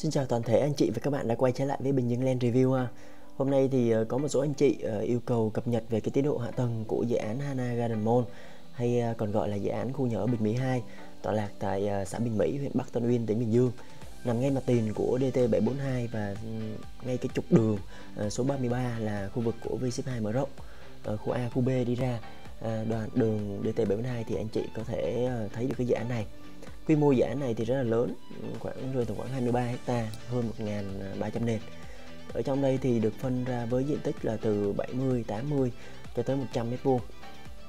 Xin chào toàn thể anh chị và các bạn đã quay trở lại với Bình Dương Land Review ha. Hôm nay thì ờ, có một số anh chị ờ, yêu cầu cập nhật về cái tiến độ hạ tầng của dự án Hana Garden Mall hay ờ, còn gọi là dự án khu nhà ở Bình Mỹ 2 tọa lạc tại xã Bình Mỹ, huyện Bắc Tân Uyên, tỉnh Bình Dương nằm ngay mặt tiền của DT742 và ừ, ngay cái trục đường số 33 là khu vực của V2 mở rộng khu A, khu B đi ra đoạn đường DT742 thì anh chị có thể thấy được cái dự án này quy mô dự án này thì rất là lớn, khoảng rơi tầm khoảng 23 hecta, hơn 1.300 nền. Ở trong đây thì được phân ra với diện tích là từ 70 80 cho tới 100 mét vuông.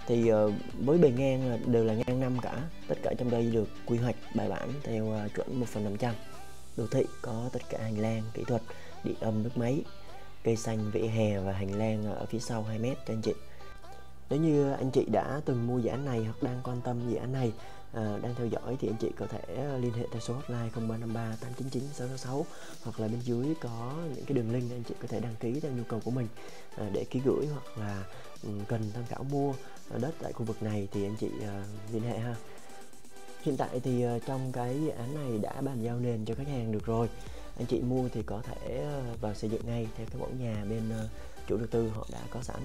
Thì ờ, với bề ngang là, đều là ngang năm cả, tất cả trong đây được quy hoạch, bài bản theo ờ, chuẩn 1 phần 500 đô thị có tất cả hành lang kỹ thuật, điện âm, nước máy, cây xanh, vỉa hè và hành lang ở phía sau 2 mét cho anh chị nếu như anh chị đã từng mua dự án này hoặc đang quan tâm dự án này à, đang theo dõi thì anh chị có thể à, liên hệ theo số hotline 0353 899 666 hoặc là bên dưới có những cái đường link để anh chị có thể đăng ký theo nhu cầu của mình à, để ký gửi hoặc là ừ, cần tham khảo mua à, đất tại khu vực này thì anh chị à, liên hệ ha. Hiện tại thì à, trong cái dự án này đã bàn giao nền cho khách hàng được rồi anh chị mua thì có thể ờ, vào xây dựng ngay theo cái mẫu nhà bên ờ, chủ đầu tư họ đã có sẵn.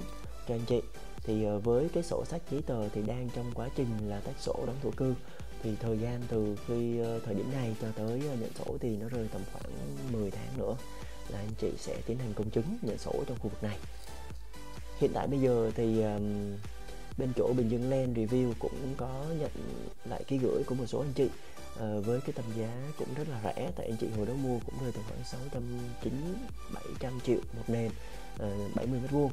Cho anh chị, thì ờ, với cái sổ sách giấy tờ thì đang trong quá trình là tách sổ đóng thổ cư, thì thời gian từ khi thời điểm này cho tới nhận sổ thì nó rơi tầm khoảng 10 tháng nữa là anh chị sẽ tiến hành công chứng nhận sổ trong khu vực này. Hiện tại bây giờ thì bên chỗ Bình Dương Land Review cũng có nhận lại ký gửi của một số anh chị. Uh, với cái tầm giá cũng rất là rẻ tại anh chị hồi đó mua cũng rơi tầm khoảng 690 700 triệu một nền ờ, uh, 70 mét vuông.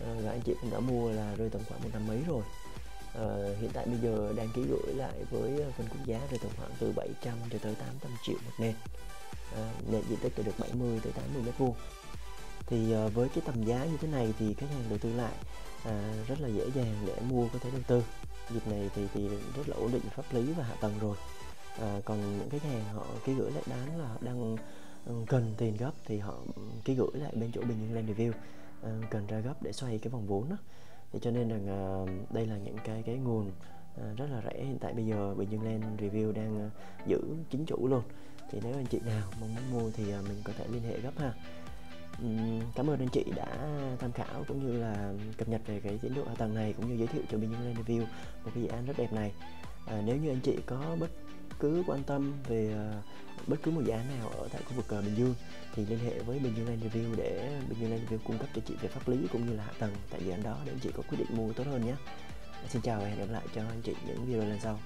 Ờ, và anh chị cũng đã mua là rơi tầm khoảng một năm mấy rồi. Uh, hiện tại bây giờ đang ký gửi lại với phân khúc giá rơi tầm khoảng từ 700 cho tới 800 triệu một nền. Uh, nền diện tích được 70 tới 80 mét vuông thì ờ, với cái tầm giá như thế này thì khách hàng đầu tư lại à, rất là dễ dàng để mua có thể đầu tư. Dịp này thì thì rất là ổn định pháp lý và hạ tầng rồi. À, còn những khách hàng họ ký gửi lại bán là họ đang ừ, cần tiền gấp thì họ ký gửi lại bên chỗ Bình Dương Land Review à, cần ra gấp để xoay cái vòng vốn đó. Thì cho nên rằng à, đây là những cái cái nguồn à, rất là rẻ. Hiện tại bây giờ Bình Dương Land Review đang giữ chính chủ luôn. Thì nếu anh chị nào mong muốn mua thì mình có thể liên hệ gấp ha cảm ơn anh chị đã tham khảo cũng như là cập nhật về cái tiến độ hạ tầng này cũng như giới thiệu cho Bình Dương Land Review một cái dự án rất đẹp này à, nếu như anh chị có bất cứ quan tâm về à, bất cứ một dự án nào ở tại khu vực à, Bình Dương thì liên hệ với Bình Dương Land Review để Bình Dương Land Review cung cấp cho chị về pháp lý cũng như là hạ tầng tại dự án đó để anh chị có quyết định mua tốt hơn nhé. Xin chào và hẹn gặp lại cho anh chị những video lần sau.